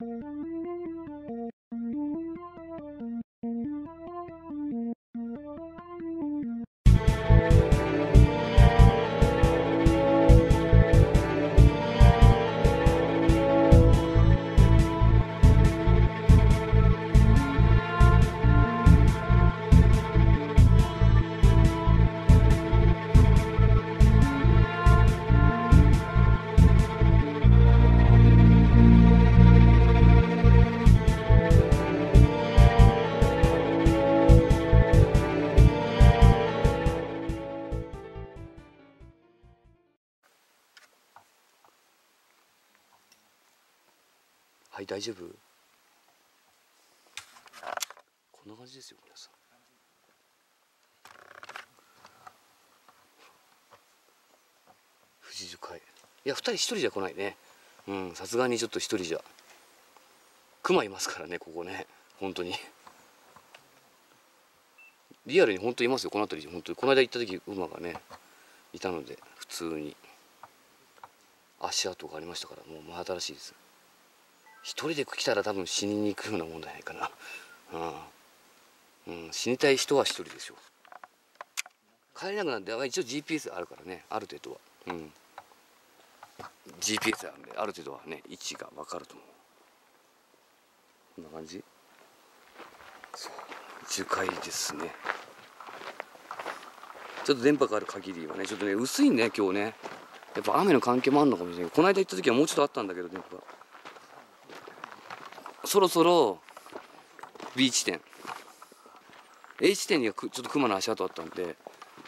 は大丈夫？こんな感じですよ皆さん。富士樹海いや二人一人じゃ来ないね。うんさすがにちょっと一人じゃ。熊いますからねここね。本当に。リアルに本当いますよこの辺り。本当に。この間行った時馬がねいたので普通に。足跡がありましたからもう真新しいです。一人で来たら多分死にに行くようなもんじゃないかな。うん、うん、死にたい人は一人でしょう帰れなくなって一応 GPS あるからね。ある程度は。うん。GPS あるんである程度はね位置が分かると思う。こんな感じ？そう。樹海ですね。ちょっと電波がある限りはねちょっとね薄いね今日ね。やっぱ雨の関係もあるのかもしれない。この間行った時はもうちょっとあったんだけど電波が。そろそろ B 地点。A 地点にはちょっと熊の足跡あったんで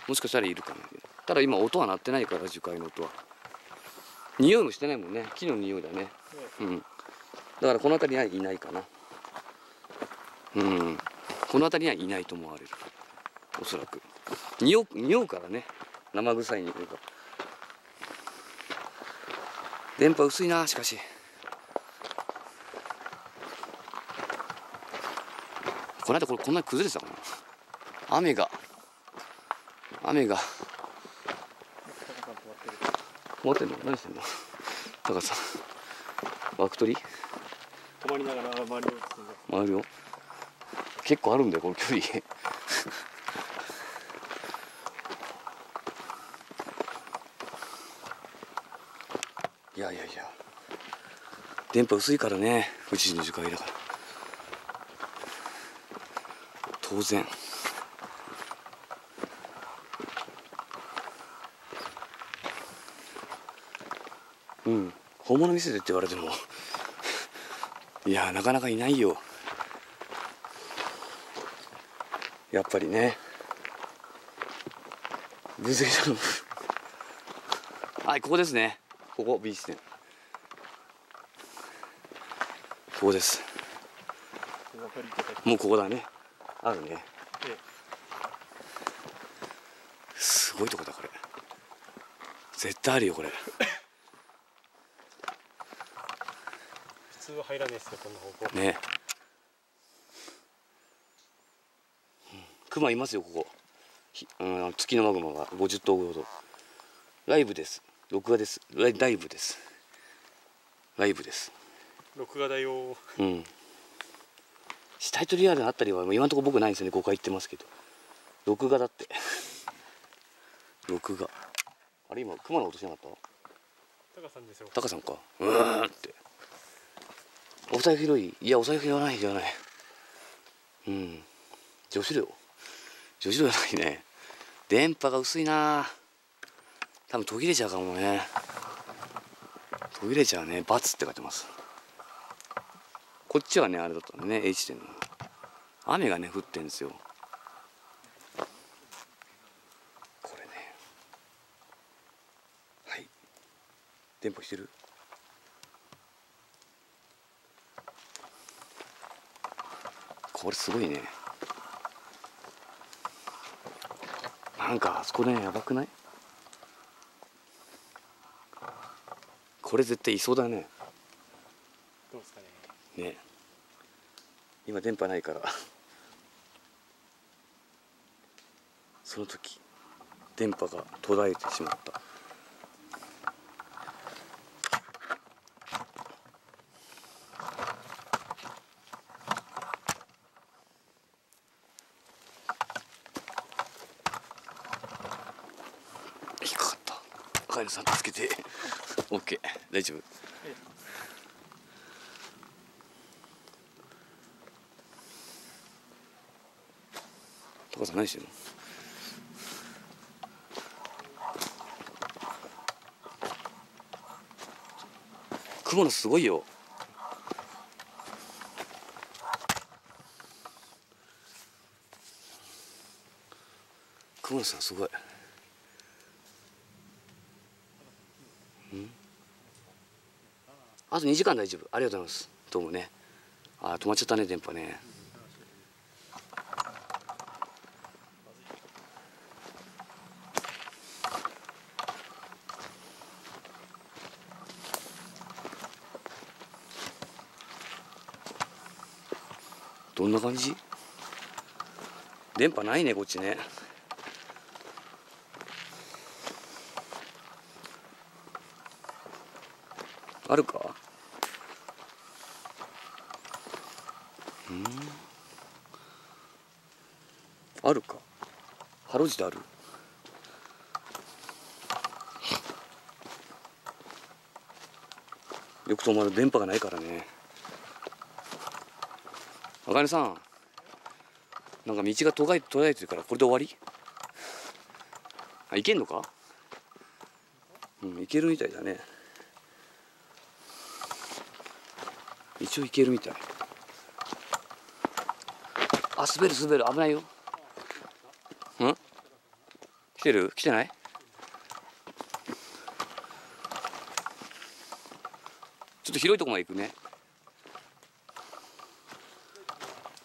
もしかしたらいるかな。ただ今音は鳴ってないから樹海の音は。匂いもしてないもんね。木の匂いだね。うん。だからこの辺りにはいないかな。うん。この辺りにはいないと思われる。おそらく。匂う匂うからね。生臭い匂いが。電波薄いなしかしこの間これこんなに崩れてたかな雨が。雨が。持ってんの？何してんの？高さ枠取り？止まりながら周りを回るよ。結構あるんだよこの距離。いやいやいや。電波薄いからね富士の樹海だから。当然。うん。本物見せてって言われても。いやなかなかいないよ。やっぱりね。分析者の。はいここですね。ここ B 地点ここです。もうここだね。あるね。すごいとこだこれ。絶対あるよこれ。普通は入らないですよこんな方向。ね。熊いますよここ。ひうん月のマグマが50頭ほど。ライブです。録画です。ライブです。ライブです。録画だようん死体とリアルのあったりは今のところ僕ないんですよね。5回言ってますけど。録画だって。録画。あれ今熊の音しなかったタカさんですよ。タカさんか。うーんって。お財布広い。いやお財布いらないじゃない。うん。女子寮。女子寮じゃないね。電波が薄いな。多分途切れちゃうかもね。途切れちゃうね。って書いてますこっちはねあれだったね H 点の。雨がね降ってんですよ。これね。はい。電波してる？これすごいね。なんかあそこねやばくない？これ絶対いそうだね。どうですかね。ね今電波ないから。その時電波が途絶えてしまった。カエルさん助けて。OK 大丈夫。さん何してんの雲のすごいよ。雲野さんすごい。あと2時間大丈夫。ありがとうございます。どうもね。あ止まっちゃったね電波ねどんな感じ電波ないねこっちね。あるか？うん？あるか？ハロジである？よく止まる電波がないからね。あかねさん。なんか道が途絶え途絶えてるからこれで終わり？あいけんのか？うんいけるみたいだね。一応いけるみたい。あ滑る滑る。危ないよ。ん？来てる？来てない？ちょっと広いとこまで行くね。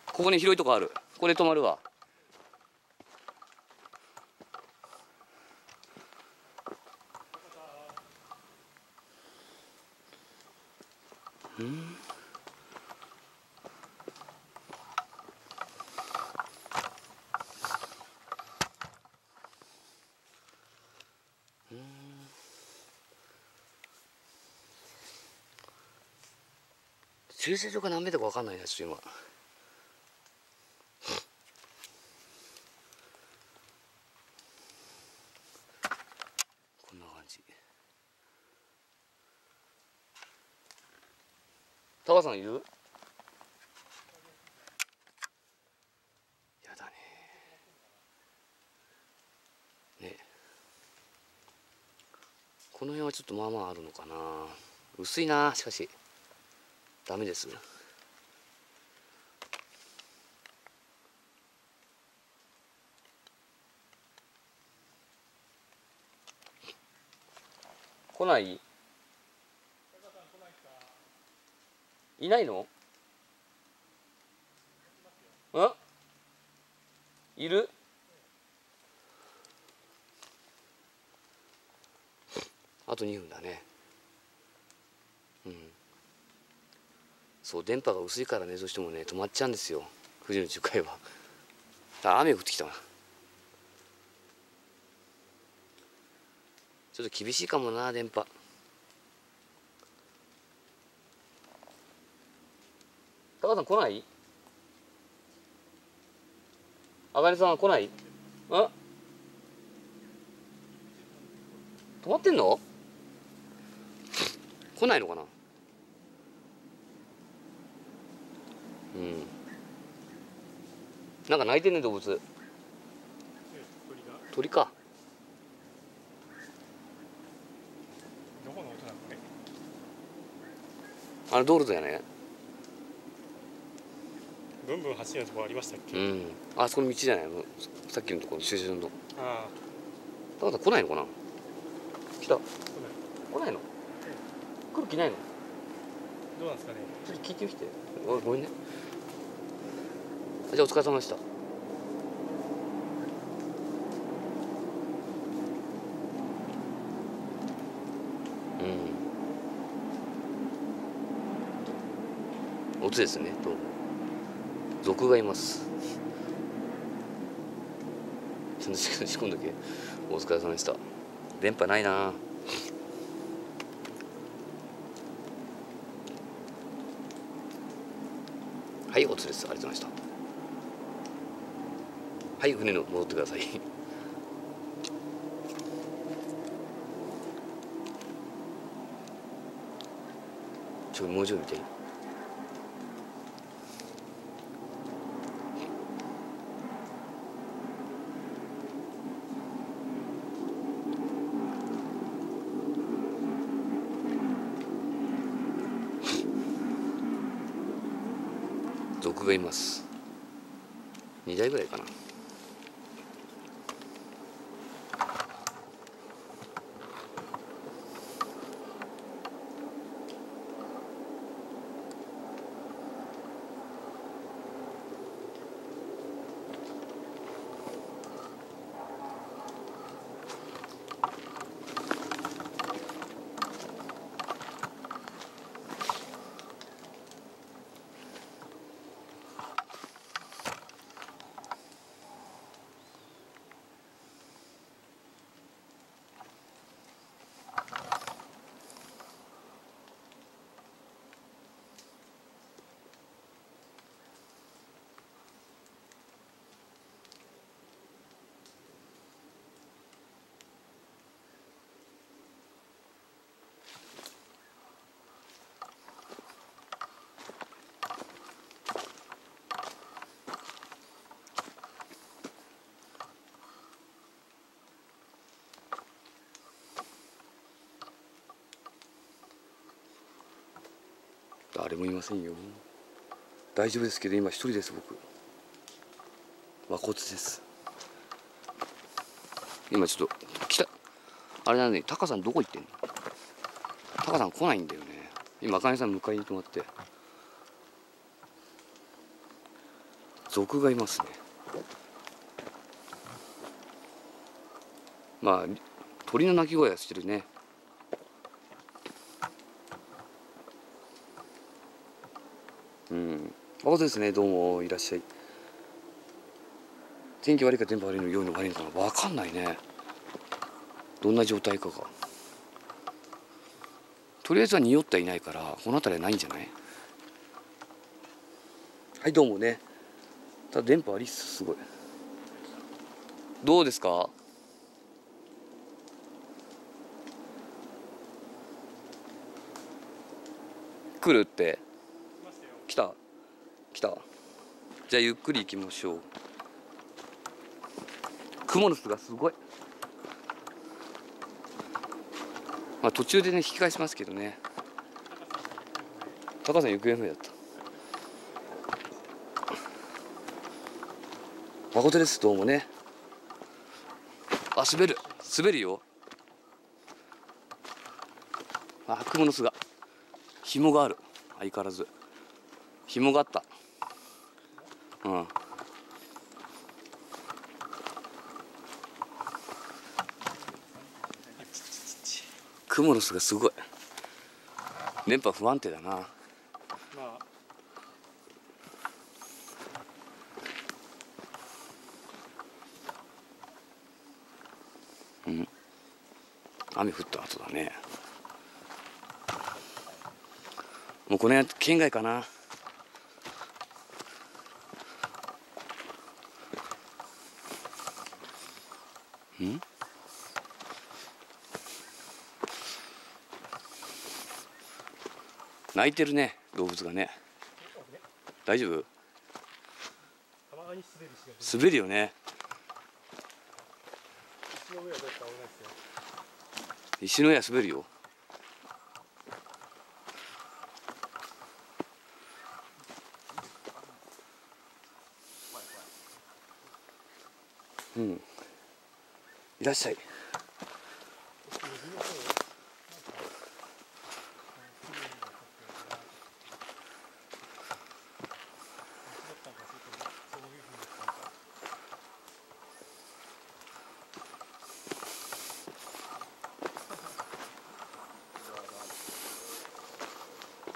ここに広いとこある。ここで止まるわ。うん？駐車場が何メートルか分かんないなちょっと今こんな感じタカさんいる？やだね。ね。この辺はちょっとまあまああるのかな。薄いなしかし。ダメです。来ない？いないの？うん？いる？あと2分だね。うん。そう電波が薄いからねどうしてもね止まっちゃうんですよ。富士の樹海は。あ雨降ってきたな。ちょっと厳しいかもな電波。高さん来ない？あかねさんは来ない？ん止まってんの？来ないのかな？うん。なんか鳴いてんね動物。鳥か。どこの音なの？ねあれ道路だよねブンブン走るとこありましたっけ、うん。あそこの道じゃない？のさっきのところ駐車場の。ああ。高さん来ないのかな？来た。来ない。の？来る気ないの？どうなんですかね？ちょっと聞いてみて。おごめんね。じゃあお疲れ様でした。うん。オツですねどうも族がいます。ちゃんと仕込んどけ。お疲れ様でした。電波ないな。はいお連れです。ありがとうございました。はい船の戻ってください。ちょもうちょい見て。がいます。2台ぐらいかな。誰もいませんよ。大丈夫ですけど今一人です僕。和骨です。今ちょっと来た。あれなんでタカさんどこ行ってんの？タカさん来ないんだよね。今茜さん迎えに泊まって。族がいますね。まあ鳥の鳴き声はしてるね。うんそうですねどうもいらっしゃい。天気悪いか電波悪いの良いの悪いのかな分かんないね。どんな状態かが。とりあえずは匂ってはいないからこの辺りはないんじゃない？はいどうもね。ただ電波悪いっすすごい。どうですか？来るって？た。じゃあゆっくり行きましょう。クモの巣がすごい。まあ途中でね引き返しますけどね。高さん行方不明だった。誠ですどうもね。あ滑る。滑るよ。あ雲の巣が。紐がある。相変わらず。紐があった。うん。雲の巣がすごい。電波不安定だな。まあ。うん。雨降った後だね。もうこの辺県外かな。ん？泣いてるね動物がね。大丈夫？滑るよね。石の上はどうやったら危ないですよ。石の上は滑るよ。うん。いらっしゃい。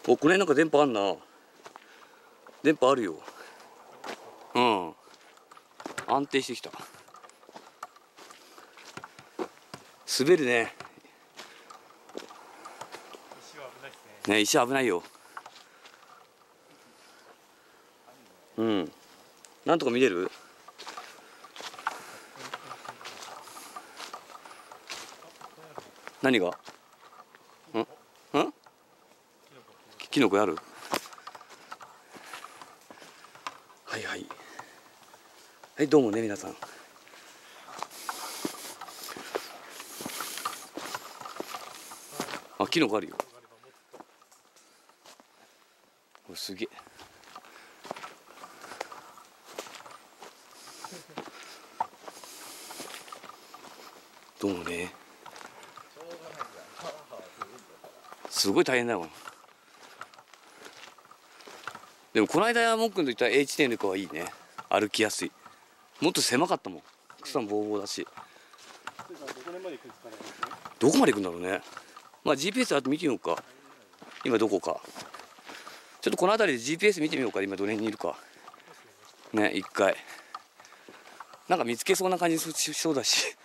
おこれなんか電波あんな。電波あるよ。うん。安定してきた。滑るね。石は危ないですね。ね石危ないよ。うん。なんとか見れる？何が？ん？ん？キノコある？はいはい。はいどうもね皆さん。あキノコあるよ。おすげえ。どうもね。すごい大変だもんでもこの間もっくんと言った地点でかはいいね。歩きやすい。もっと狭かったもん。草もぼうぼうだし。どこまで行くんだろうねまあ GPS あと見てみようか。今どこか。ちょっとこの辺りで GPS 見てみようか。今どの辺にいるか。ね一回。なんか見つけそうな感じしそうだし。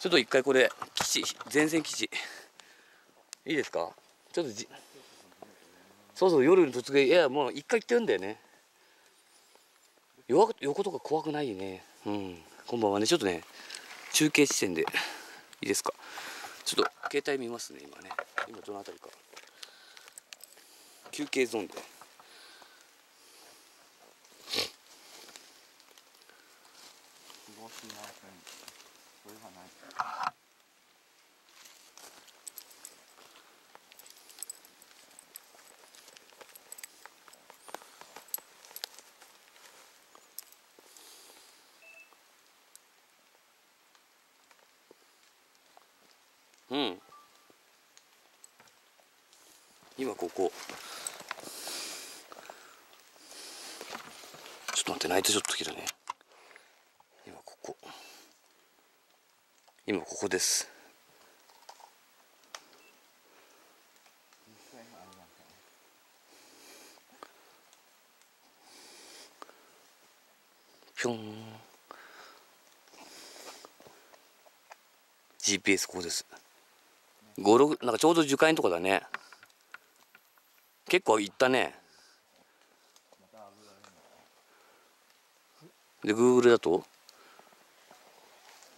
ちょっと一回これ基地前線基地。いいですか？ちょっとじそうそう夜の突撃。いやもう一回行ってるんだよね。横横とか怖くないね。うん。こんばんはねちょっとね中継地点で。いいですか？ちょっと携帯見ますね今ね。今どの辺りか。休憩ゾーンで。うん今ここちょっと待ってナイトショット切るね。今ここ。今ここです。ぴょん。GPS ここです。五六なんかちょうど樹海のとこだね。結構行ったね。で Google だと？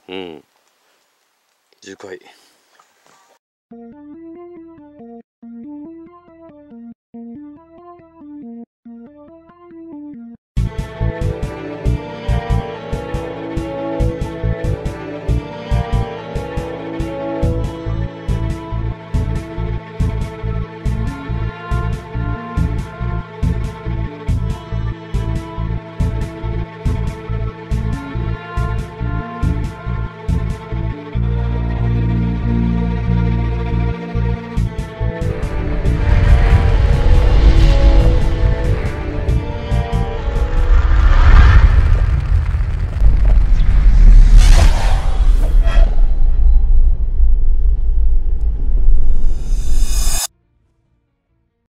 うん。樹海